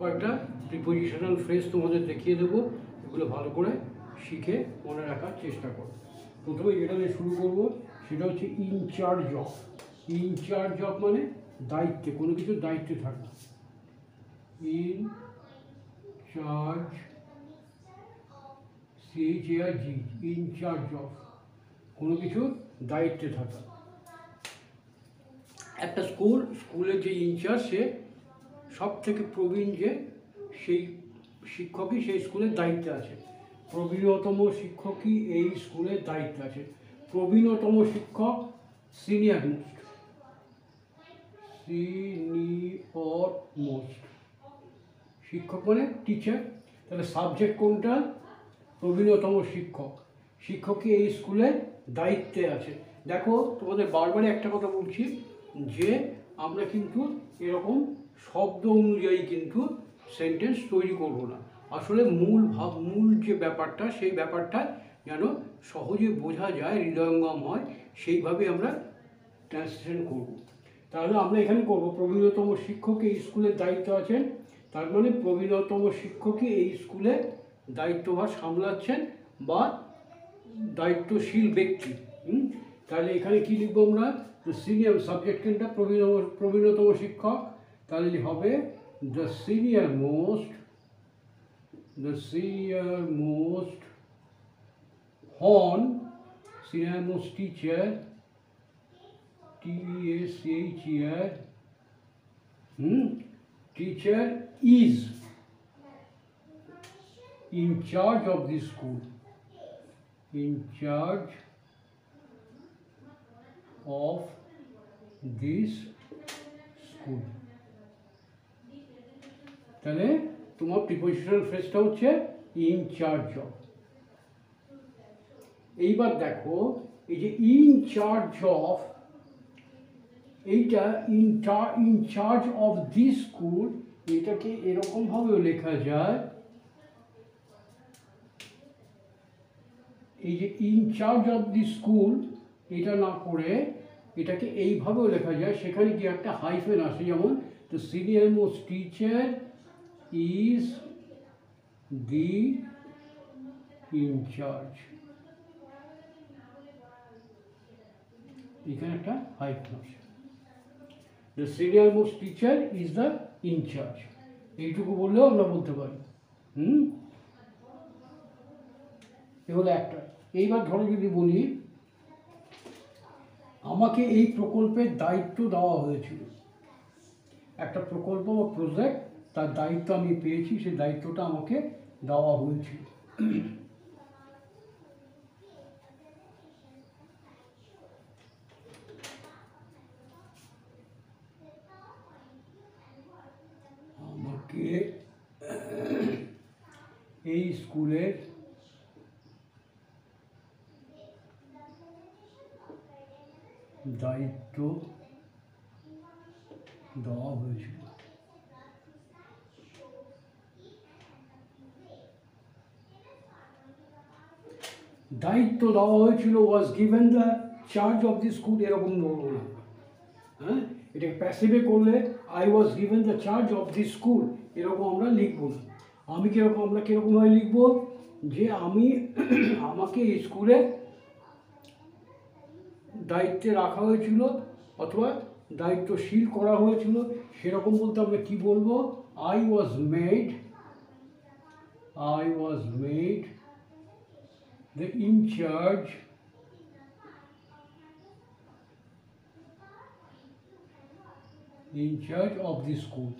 কয়েকটা prepositional phrase তোমাদের দেখিয়ে দেবো, এগুলো ভালো করে শিখে মনে রাখার চেষ্টা করো। প্রথমে যেটা দিয়ে শুরু করব, সেটা হচ্ছে ইনচার্জ অফ ইনচার্জ অফ মানে দায়িত্বে, কোনো কিছু দায়িত্বে থাকা ইন চার্জ সিএইচ আর জি ইনচার্জ অফ কোনো কিছু দায়িত্বে থাকা। একটা স্কুল স্কুলের যে ইনচার্জ সে সব থেকে প্রবীণ যে সেই শিক্ষকই সেই স্কুলের দায়িত্বে আছে। প্রবীণতম শিক্ষকই এই স্কুলের দায়িত্বে আছে। প্রবীণতম শিক্ষক সিনিয়র মোস্ট। Senior most. শিক্ষক মানে টিচার তাহলে সাবজেক্ট কোনটা? প্রবীণতম শিক্ষক। শিক্ষকই এই স্কুলের দায়িত্বে আছে। দেখো তোমাদের বারবারই একটা কথা বলছি যে আমরা কিন্তু এরকম শব্দ অনুযায়ী কিন্তু সেন্টেন্স তৈরি করব না। আসলে মূল ভাব, মূল যে ব্যাপারটা, সেই ব্যাপারটা যেন সহজে বোঝা যায় হৃদয়ঙ্গম হয় সেইভাবে আমরা ট্রান্সলেশন করব। তাহলে আমরা এখানে করব, প্রবীণতম শিক্ষক এই স্কুলের দায়িত্ব আছেন। তার মানে প্রবীণতম শিক্ষকই এই স্কুলে দায়িত্বভার সামলাচ্ছেন বা দায়িত্বশীল ব্যক্তি? তাহলে এখানে কি লিখব আমরা? সিনিয়র সাবজেক্ট কিন্তু প্রবীণ প্রবীণতম শিক্ষক। তাহলে হবে the senior most the senior most হন senior most teacher T S H year hmm teacher is in charge of the school, in charge of this school. তাহলে তোমার প্রিপোজিশনাল ফ্রেজটা হচ্ছে ইন চার্জ অফ এইবার দেখো, এই যে ইন চার্জ অফ এইটা in in charge of this school এটাকে এরকমভাবেও লেখা যায়, এই যে ইনচার্জ অফ দি স্কুল এটা না করে এটাকে এইভাবেও লেখা যায়। সেখানে কি একটা হাইফেন আসে, যেমন the senior most teacher is the in charge এখানে একটা হাইফেন আসে। The senior most teacher is the in charge এইটুকু বললেও আমরা বলতে পারি। হুম? এ হলো একটা। এইবার ধরো যদি বলি, আমাকে এই প্রকল্পের দায়িত্ব দেওয়া হয়েছিল। একটা প্রকল্প বা প্রজেক্ট তার দায়িত্ব আমি পেয়েছি, সেই দায়িত্বটা আমাকে দেওয়া হয়েছিল আমাকে এই স্কুলের দায়িত্ব দেওয়া হয়েছিল। দায়িত্ব দেওয়া হয়েছিল was given the charge of the school এরকম বলব না। হ্যাঁ? এটাকে প্যাসিভে করলে I was given the charge of the school এরকম আমরা লিখব না। আমি কীরকম আমরা কীরকমভাবে লিখব? যে আমি আমাকে স্কুলে দায়িত্বে রাখা হয়েছিল, অথবা দায়িত্বশীল করা হয়েছিল, সেরকম বলতে আমরা কী বলব? I was made I was made the in charge in charge of the school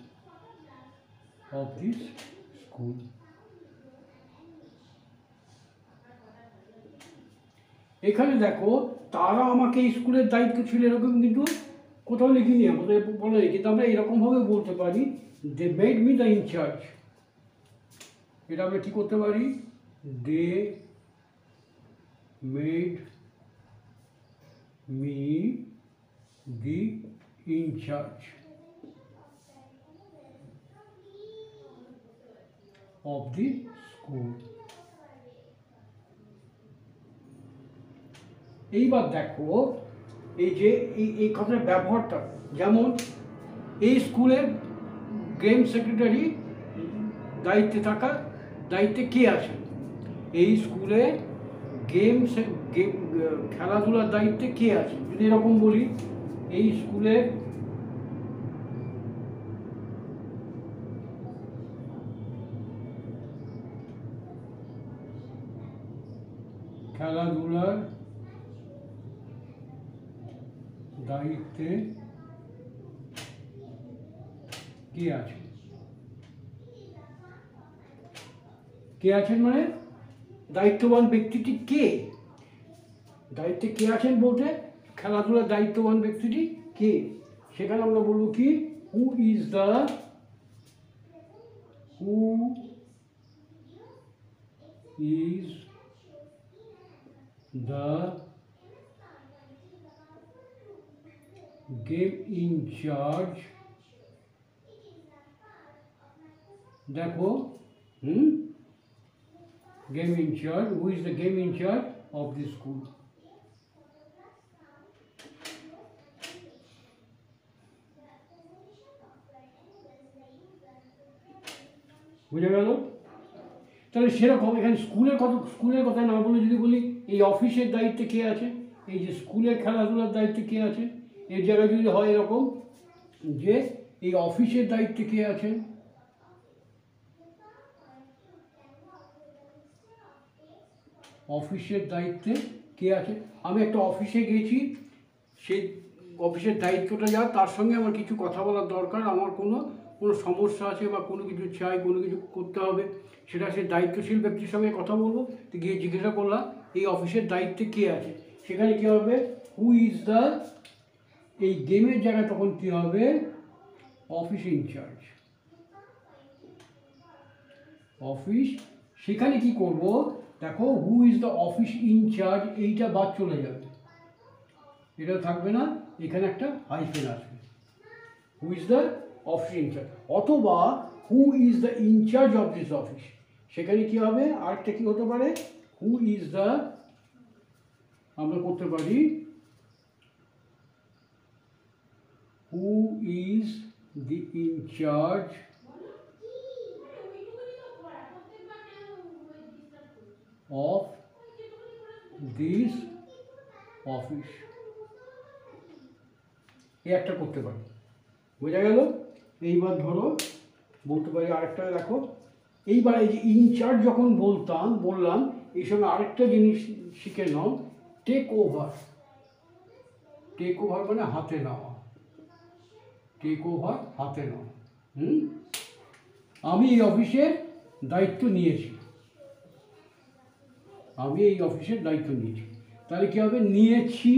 of this school এখানে দেখো, তারা আমাকে স্কুলের দায়িত্ব ছিল এরকম, কিন্তু কোথাও লিখিনি আমাদের বলে কিন্তু আমরা এরকমভাবে বলতে পারি they made me the in charge এটা আমরা কী করতে পারি? They made me the in charge of the school. এইবার দেখো, এই যে, এই এই কথার ব্যবহারটা, যেমন এই স্কুলের গেম সেক্রেটারি দায়িত্বে থাকা, দায়িত্বে কে আছে? এই স্কুলে গেমস গেম খেলাধুলার দায়িত্বে কে আছে? যদি এরকম বলি, এই স্কুলে খেলাধুলার দায়িত্বে কে আছে? কে আছেন মানে? দায়িত্ববান ব্যক্তিটি কে? দায়িত্বে কে আছেন বলতে খেলাধুলার দায়িত্ববান ব্যক্তিটি কে? সেখানে আমরা বলব কি? Who is the who is the game in charge দেখো, হুম? Game in charge who is the game in charge of the school? বুঝা গেল? তাহলে সেরকম এখানে স্কুলের কথা স্কুলের কথা না বলে যদি বলি, এই অফিসের দায়িত্বে কে আছে? এই যে স্কুলের খেলাধুলার দায়িত্বে কে আছে? এর জায়গায় যদি হয় এরকম যে এই অফিসের দায়িত্বে কে আছেন? অফিসের দায়িত্বে কে আছে? আমি একটা অফিসে গেছি, সেই অফিসের দায়িত্বটা যা তার সঙ্গে আমার কিছু কথা বলার দরকার, আমার কোনো কোনো সমস্যা আছে বা কোনো কিছু চাই, কোনো কিছু করতে হবে, সেটা সে দায়িত্বশীল ব্যক্তির সঙ্গে কথা বলব, তো গিয়ে জিজ্ঞাসা করলাম, এই অফিসের দায়িত্বে কে আছে? সেখানে কী হবে? হু ইজ দ্য এই গেমের জায়গায় তখন কী হবে? অফিস ইনচার্জ অফিস সেখানে কি করব? দেখো who is the office in charge এইটা বাদ চলে যাবে। এটা থাকবে না, এখানে একটা হাইফেন আসবে। Who is the office in charge অথবা who is the in charge of this office সেখানে কি হবে? আরেকটা কি হতে পারে? হু ইজ দ্য আমরা করতে পারি who is the in charge of this office. এই একটা করতে পারি। বোঝা গেল? এইবার ধরো, বলতে পারি আরেকটা, দেখো। এইবার এই যে ইনচার্জ যখন বলতাম, বললাম এই সময় আরেকটা জিনিস শিখে নাও টেক ওভার টেক ওভার মানে হাতে নেওয়া টেক ওভার হাতে নেওয়া হুম? আমি এই অফিসের দায়িত্ব নিয়েছি। আমি এই অফিসের দায়িত্ব নিয়েছি। তাহলে কী হবে? নিয়েছি।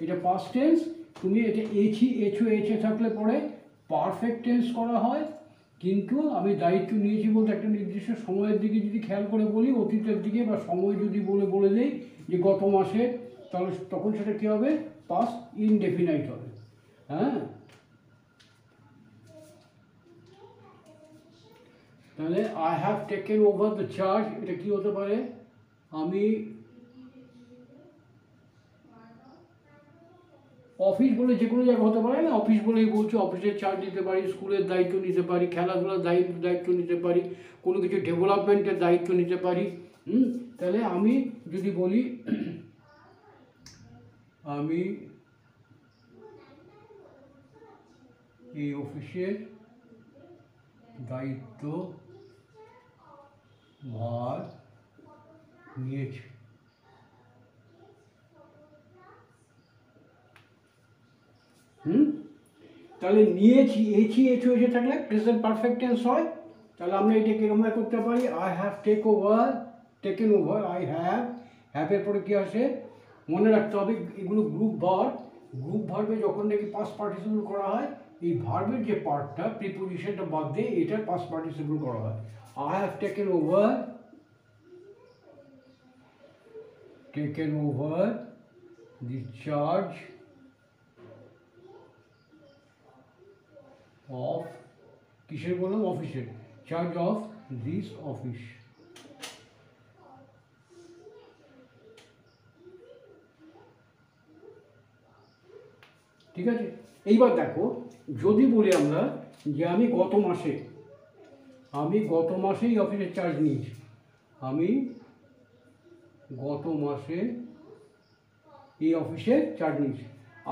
এটা পাস্ট টেন্স তুমি এটা এছি, এছো, এছে থাকলে পরে পারফেক্ট টেন্স করা হয়। কিন্তু আমি দায়িত্ব নিয়েছি বলতে একটা নির্দিষ্ট সময়ের দিকে যদি খেয়াল করে বলি, অতীতের দিকে বা সময় যদি বলে বলে দেই যে গত মাসে, তাহলে তখন সেটা কী হবে? পাস ইনডেফিনাইট হবে। হ্যাঁ? তাহলে I have taken over the charge এটা কী হতে পারে? আমি অফিস বলে যে কোনো জায়গা হতে পারে না অফিস বলেই বলছি অফিসের চার্জ নিতে পারি স্কুলের দায়িত্ব নিতে পারি, খেলাধুলার দায়িত্ব দায়িত্ব নিতে পারি, কোনো কিছু ডেভেলপমেন্টের দায়িত্ব নিতে পারি, হুম? তাহলে আমি যদি বলি, আমি এই অফিসের দায়িত্ব নিয়েছে হুম তাহলে নিয়েছি এছি এছো এসে থাকলে প্রেজেন্ট পারফেক্ট টেন্স হয়। তাহলে আমরা এটাকে এরকম করতে পারি? I have take over taken over I have হ্যাভের পরে কী আসে? মনে রাখতে হবে, এগুলো গ্রুপ ভার্ব গ্রুপ ভার্বে যখন নাকি পাস পার্টিসিপেট করা হয়, এই ভার্বের যে পার্টটা প্রিপোজিশনটা বাদ দিয়ে এটার পাস পার্টিসিপেট করা হয়। I have taken over taken over the charge of কিসের বললাম? অফিসের। চার্জ অফ দিস অফিস ঠিক আছে? এইবার দেখো, যদি বলি আমরা যে আমি গত মাসে, আমি গত মাসেই অফিসের চার্জ নিয়েছি। আমি গত মাসে এই অফিসে চার্জ নিয়েছি।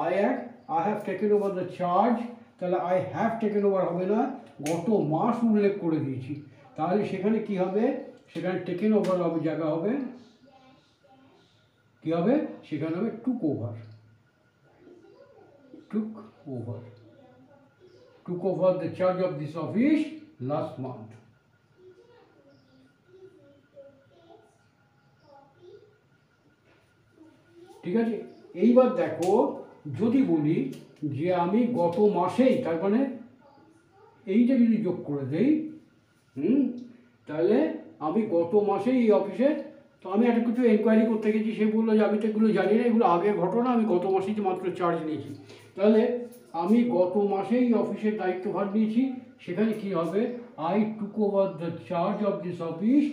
আই এক I have taken over the charge তাহলে আই হ্যাভ টেকেন ওভার হবে না, গত মাস উল্লেখ করে দিয়েছি। তাহলে সেখানে কি হবে? সেখানে টেকেন ওভার হবে জায়গা হবে। কি হবে? সেখানে হবে took over took over took over the charge of this office last month. ঠিক আছে? এইবার দেখো, যদি বলি যে আমি গত মাসেই, তার মানে এইটা যদি যোগ করে দেই, হুম? তাহলে আমি গত মাসেই এই অফিসে তো আমি একটা কিছু এনকোয়ারি করতে গেছি, সে বলল যে আমি তো এগুলো জানি না, এগুলো আগের ঘটনা, আমি গত মাসেই যে মাত্র চার্জ নিয়েছি। তাহলে আমি গত মাসেই অফিসের দায়িত্বভার নিয়েছি, সেখানে কি হবে? I took over the charge of this office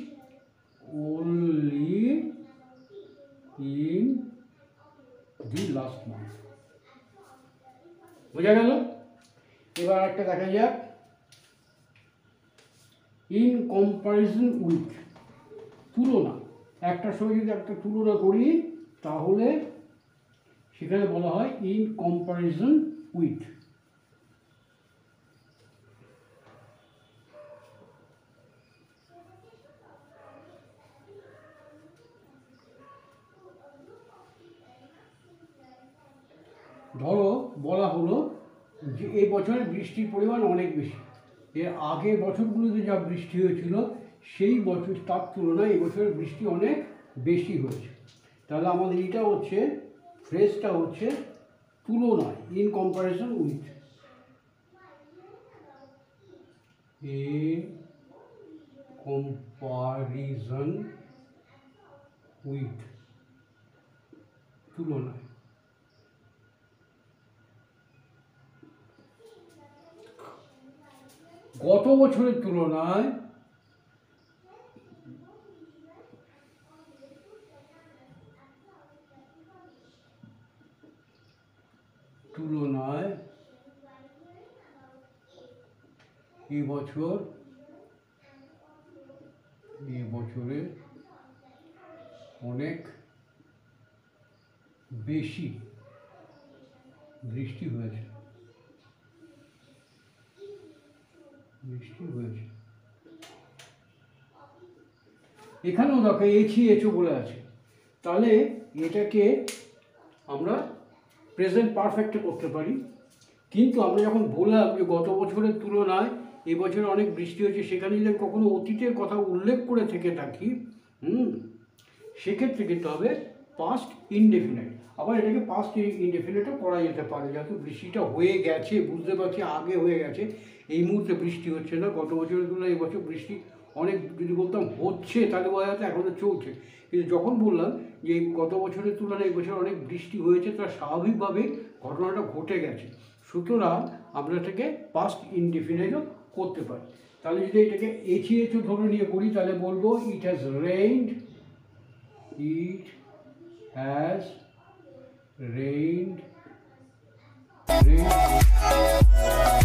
only in the last month বোঝা গেল? এবার একটা দেখা যাক। ইন কম্পারিজন উইথ তুলনা। একটার সঙ্গে যদি একটা তুলনা করি, তাহলে সেখানে বলা হয় ইন কম্পারিজন উইথ ধরো বলা হলো যে এই বছরে বৃষ্টির পরিমাণ অনেক বেশি। এর আগের বছরগুলোতে যা বৃষ্টি হয়েছিল, সেই বছর, তার তুলনায় এই বছরের বৃষ্টি অনেক বেশি হয়েছে। তাহলে আমাদের এটা হচ্ছে ফ্রেজটা হচ্ছে তুলনায় in comparison with in comparison with তুলনায়। গত বছরের তুলনায় তুলনায় এই বছর এই বছরে অনেক বেশি বৃষ্টি হয়েছে। বৃষ্টি হয়েছে। এখানেও দেখো এছি এচো বলে আছে। তাহলে এটাকে আমরা প্রেজেন্ট পারফেক্টে করতে পারি। কিন্তু আমরা যখন বললাম যে গত বছরের তুলনায় এবছর অনেক বৃষ্টি হয়েছে, সেখানে যদি কখনো অতীতের কথা উল্লেখ করে থেকে থাকি, হুম, সেক্ষেত্রে কিন্তু হবে পাস্ট ইনডেফিনাইট আবার এটাকে পাস্ট ইনডেফিনাইটও করা যেতে পারে, যেহেতু বৃষ্টিটা হয়ে গেছে, বুঝতে পারছি, আগে হয়ে গেছে। এই মুহূর্তে বৃষ্টি হচ্ছে না, গত বছরের তুলনায় এই বছর বৃষ্টি অনেক যদি বলতাম হচ্ছে, তাহলে বোঝা যাচ্ছে এখনও চলছে। কিন্তু যখন বললাম যে এই গত বছরের তুলনায় এই বছর অনেক বৃষ্টি হয়েছে তার স্বাভাবিকভাবেই ঘটনাটা ঘটে গেছে। সুতরাং আমরা এটাকে পাস্ট ইনডিফিনাইটও করতে পারি। তাহলে যদি এটাকে এচি এচও ধরে নিয়ে করি, তাহলে বলব it has rained it has rained rained